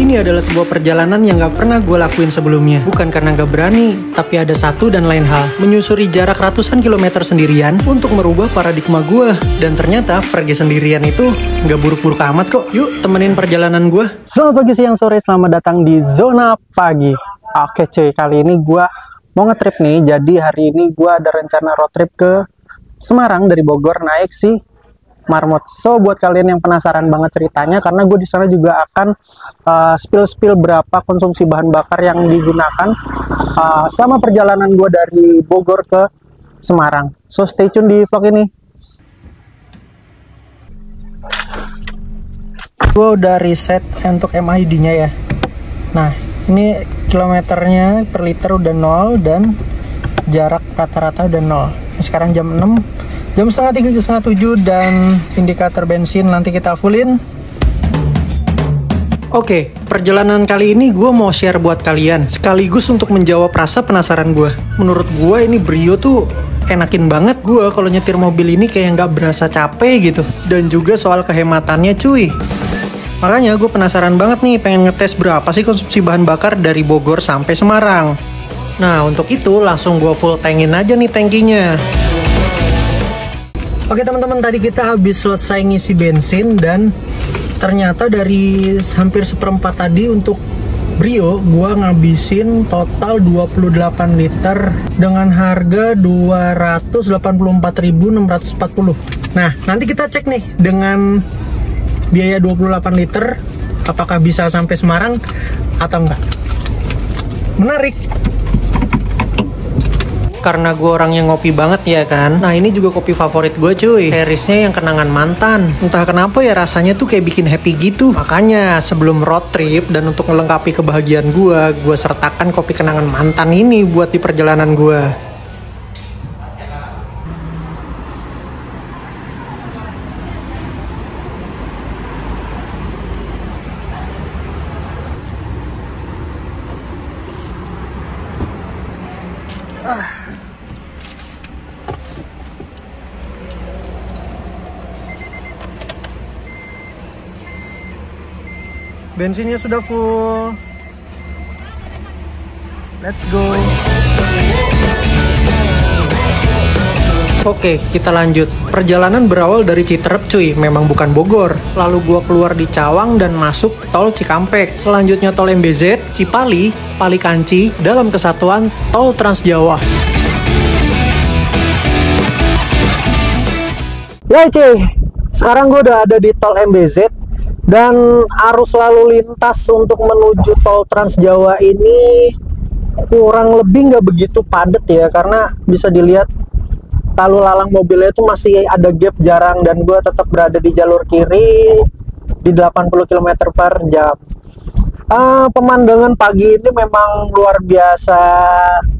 Ini adalah sebuah perjalanan yang gak pernah gue lakuin sebelumnya. Bukan karena gak berani, tapi ada satu dan lain hal. Menyusuri jarak ratusan kilometer sendirian untuk merubah paradigma gue. Dan ternyata pergi sendirian itu gak buruk-buruk amat kok. Yuk temenin perjalanan gue. Selamat pagi, siang, sore. Selamat datang di Zona Pagi. Oke cuy, kali ini gue mau ngetrip nih. Jadi hari ini gue ada rencana road trip ke Semarang dari Bogor naik si marmot. So buat kalian yang penasaran banget ceritanya, karena gue di sana juga akan uh, spill-spill berapa konsumsi bahan bakar yang digunakan uh, sama perjalanan gue dari Bogor ke Semarang. So stay tune di vlog ini. Gue udah reset untuk MID-nya ya. Nah ini kilometernya per liter udah nol dan jarak rata-rata udah nol. Sekarang jam 6 jam setengah tiga ke setengah tujuh dan indikator bensin nanti kita fullin Oke, perjalanan kali ini gue mau share buat kalian sekaligus untuk menjawab rasa penasaran gue. Menurut gue ini Brio tuh enakin banget gue kalau nyetir mobil ini kayak nggak berasa capek gitu. Dan juga soal kehematannya cuy. Makanya gue penasaran banget nih pengen ngetes berapa sih konsumsi bahan bakar dari Bogor sampai Semarang. Nah untuk itu langsung gue full tankin aja nih tankinya. Oke teman-teman tadi kita habis selesai ngisi bensin dan ternyata dari hampir seperempat tadi untuk Brio gua ngabisin total 28 liter dengan harga 284.640. Nah, nanti kita cek nih dengan biaya 28 liter apakah bisa sampai Semarang atau enggak. Menarik karena gue orang yang ngopi banget ya kan. Nah ini juga kopi favorit gue cuy. Seriesnya yang kenangan mantan. Entah kenapa ya rasanya tuh kayak bikin happy gitu. Makanya sebelum road trip dan untuk melengkapi kebahagiaan gue, gue sertakan kopi kenangan mantan ini buat di perjalanan gue. Bensinnya sudah full let's go Oke, kita lanjut. Perjalanan berawal dari Citerep cuy, memang bukan Bogor. Lalu gua keluar di Cawang dan masuk tol Cikampek. Selanjutnya tol MBZ, Cipali, Palikanci, dalam kesatuan tol Trans Jawa. Ya cuy, sekarang gue udah ada di tol MBZ dan arus lalu lintas untuk menuju tol Trans Jawa ini kurang lebih nggak begitu padat ya karena bisa dilihat lalu lalang mobilnya itu masih ada gap jarang dan gue tetap berada di jalur kiri di 80 km per jam. Uh, pemandangan pagi ini memang luar biasa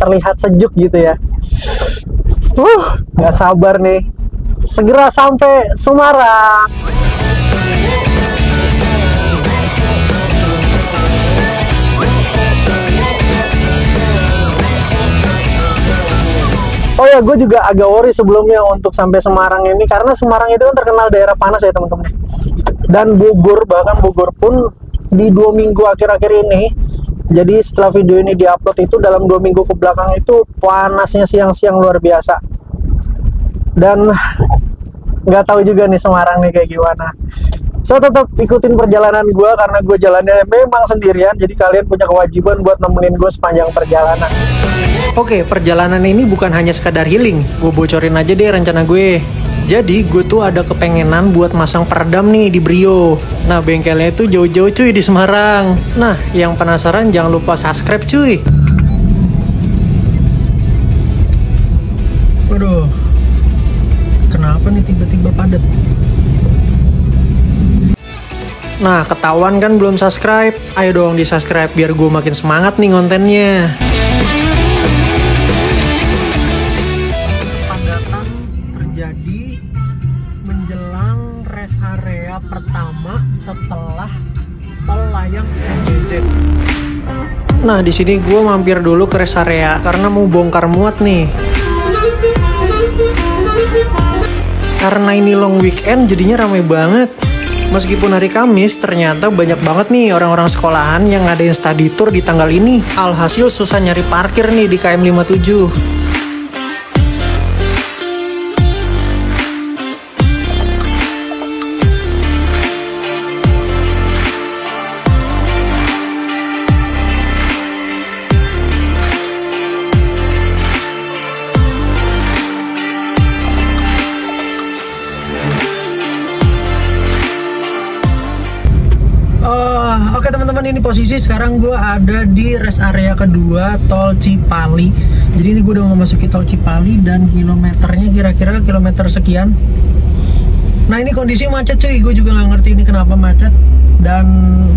terlihat sejuk gitu ya. Uh nggak sabar nih. Segera sampai Semarang Oh ya, gue juga agak worry sebelumnya untuk sampai Semarang ini karena Semarang itu kan terkenal daerah panas ya teman-teman. Dan Bogor bahkan Bogor pun di dua minggu akhir-akhir ini, jadi setelah video ini diupload itu dalam dua minggu ke belakang itu panasnya siang-siang luar biasa. Dan nggak tahu juga nih Semarang nih kayak gimana. So tetap ikutin perjalanan gue karena gue jalannya memang sendirian, jadi kalian punya kewajiban buat nemenin gue sepanjang perjalanan. Oke, perjalanan ini bukan hanya sekadar healing. Gue bocorin aja deh rencana gue. Jadi gue tuh ada kepengenan buat masang peredam nih di Brio. Nah bengkelnya itu jauh-jauh cuy di Semarang. Nah yang penasaran jangan lupa subscribe cuy. Waduh, kenapa nih tiba-tiba padat? Nah ketahuan kan belum subscribe? Ayo dong di subscribe biar gue makin semangat nih kontennya. Nah, di sini gue mampir dulu ke rest area karena mau bongkar muat nih. Karena ini long weekend jadinya ramai banget. Meskipun hari Kamis, ternyata banyak banget nih orang-orang sekolahan yang ngadain study tour di tanggal ini. Alhasil susah nyari parkir nih di KM 57. Posisi sekarang gue ada di rest area kedua tol Cipali. Jadi ini gue udah memasuki tol Cipali dan kilometernya kira-kira kilometer sekian. Nah ini kondisi macet cuy, gue juga nggak ngerti ini kenapa macet. Dan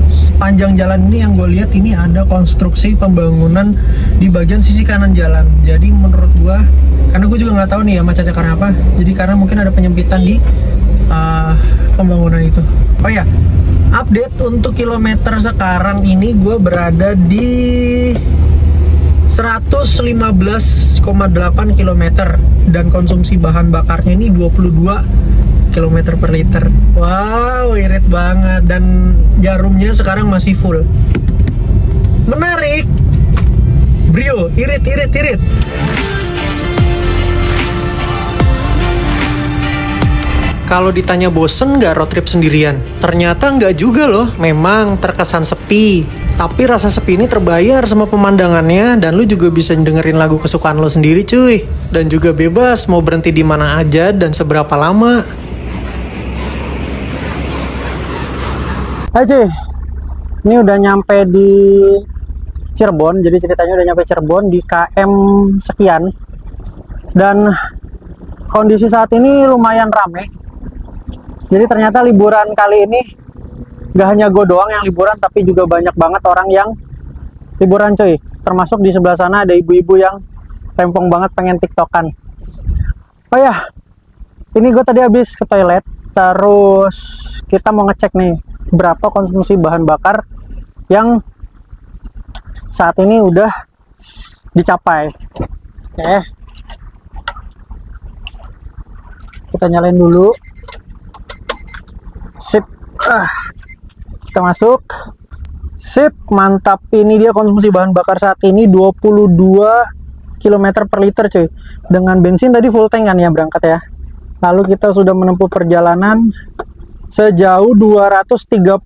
sepanjang jalan ini yang gue lihat ini ada konstruksi pembangunan di bagian sisi kanan jalan. Jadi menurut gue, karena gue juga nggak tahu nih ya macetnya karena apa. Jadi karena mungkin ada penyempitan di uh, pembangunan itu. Oh ya, update untuk kilometer sekarang ini gue berada di 115,8 km dan konsumsi bahan bakarnya ini 22 km per liter. Wow irit banget. Dan jarumnya sekarang masih full. Menarik. Brio irit irit irit Kalau ditanya bosen nggak road trip sendirian? Ternyata nggak juga loh. Memang terkesan sepi. Tapi rasa sepi ini terbayar sama pemandangannya dan lu juga bisa dengerin lagu kesukaan lo sendiri cuy. Dan juga bebas mau berhenti di mana aja dan seberapa lama. Aja, ini udah nyampe di Cirebon. Jadi ceritanya udah nyampe Cirebon di KM sekian. Dan kondisi saat ini lumayan rame jadi ternyata liburan kali ini gak hanya gue doang yang liburan, tapi juga banyak banget orang yang liburan cuy. Termasuk di sebelah sana ada ibu-ibu yang tempong banget pengen tiktokan. Oh ya, ini gue tadi habis ke toilet, terus kita mau ngecek nih berapa konsumsi bahan bakar yang saat ini udah dicapai. Oke. Kita nyalain dulu sip. Ah, kita masuk. Sip mantap. Ini dia konsumsi bahan bakar saat ini 22 km per liter cuy. Dengan bensin tadi full tank kan ya berangkat ya. Lalu kita sudah menempuh perjalanan sejauh 236,5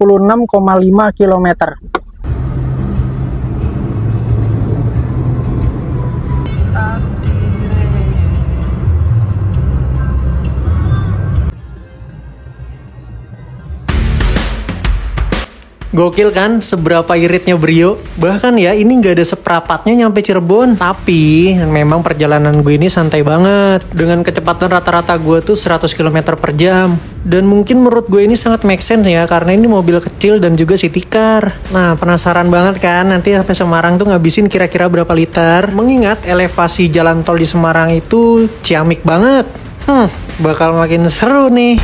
km Gokil kan seberapa iritnya Brio? Bahkan ya ini nggak ada seperapatnya nyampe Cirebon. Tapi memang perjalanan gue ini santai banget. Dengan kecepatan rata-rata gue tuh 100 km per jam. Dan mungkin menurut gue ini sangat make sense ya karena ini mobil kecil dan juga city car. Nah penasaran banget kan nanti sampai Semarang tuh ngabisin kira-kira berapa liter. Mengingat elevasi jalan tol di Semarang itu ciamik banget. Hmm, bakal makin seru nih.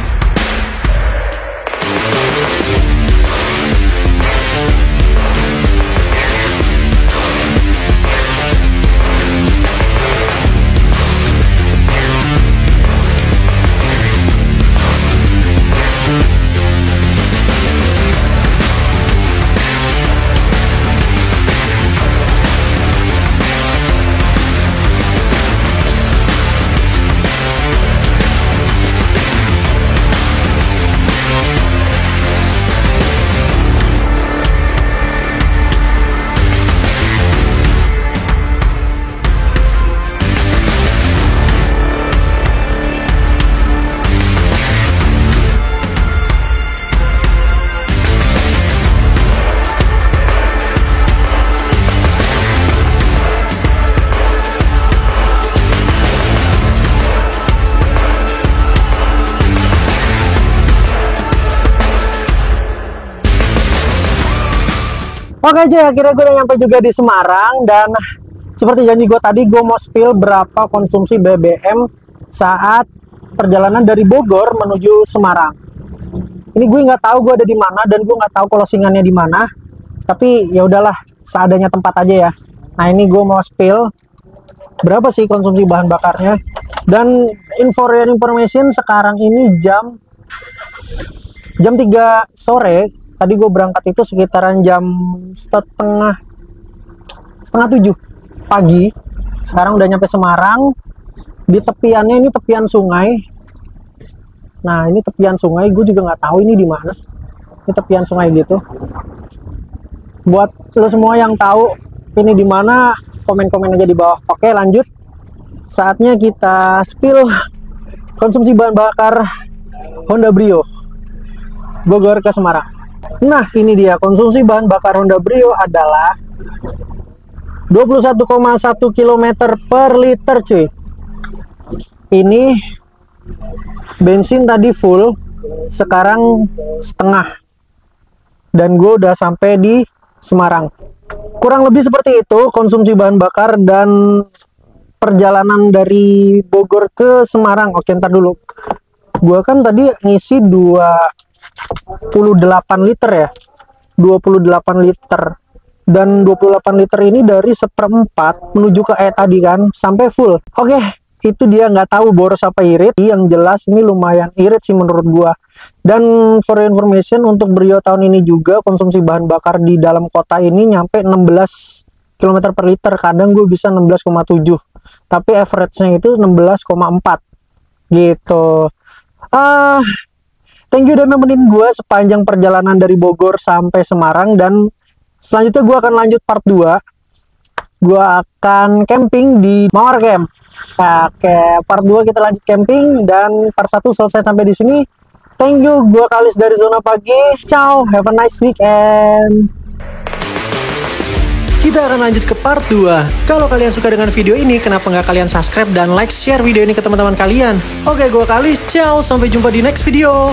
Oke aja akhirnya gue udah nyampe juga di Semarang dan seperti janji gue tadi gue mau spill berapa konsumsi BBM saat perjalanan dari Bogor menuju Semarang. Ini gue nggak tahu gue ada di mana dan gue nggak tahu closingannya di mana. Tapi ya udahlah seadanya tempat aja ya. Nah ini gue mau spill berapa sih konsumsi bahan bakarnya dan info information sekarang ini jam jam 3 sore tadi gue berangkat itu sekitaran jam setengah setengah tujuh pagi. Sekarang udah nyampe Semarang. Di tepiannya ini tepian sungai. Nah ini tepian sungai gue juga nggak tahu ini di mana. Ini tepian sungai gitu. Buat lo semua yang tahu ini di mana komen-komen aja di bawah. Oke lanjut. Saatnya kita spill konsumsi bahan bakar Honda Brio Bogor ke Semarang nah ini dia konsumsi bahan bakar Honda Brio adalah 21,1 km per liter cuy ini bensin tadi full sekarang setengah dan gue udah sampai di Semarang kurang lebih seperti itu konsumsi bahan bakar dan perjalanan dari Bogor ke Semarang. Oke, ntar dulu. Gua kan tadi ngisi 28 liter ya. 28 liter. Dan 28 liter ini dari seperempat menuju ke E tadi kan sampai full. Oke, itu dia nggak tahu boros apa irit. Yang jelas ini lumayan irit sih menurut gua. Dan for information untuk Brio tahun ini juga konsumsi bahan bakar di dalam kota ini nyampe 16 km per liter. Kadang gue bisa 16,7 tapi average-nya itu 16,4 gitu ah thank you udah nemenin gue sepanjang perjalanan dari Bogor sampai Semarang dan selanjutnya gue akan lanjut part 2 gue akan camping di Mawar Camp oke part 2 kita lanjut camping dan part 1 selesai sampai di sini thank you gue Kalis dari Zona Pagi ciao have a nice weekend kita akan lanjut ke part 2. Kalau kalian suka dengan video ini, kenapa nggak kalian subscribe dan like share video ini ke teman-teman kalian? Oke, gue Kalis, ciao, sampai jumpa di next video.